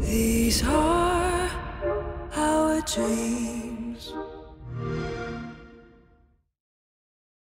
These are our dreams.